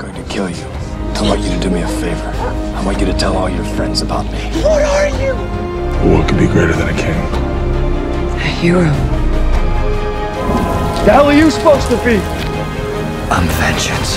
going to kill you. I want you to do me a favor. I want you to tell all your friends about me. What are you? What could be greater than a king? A hero. The hell are you supposed to be? I'm vengeance.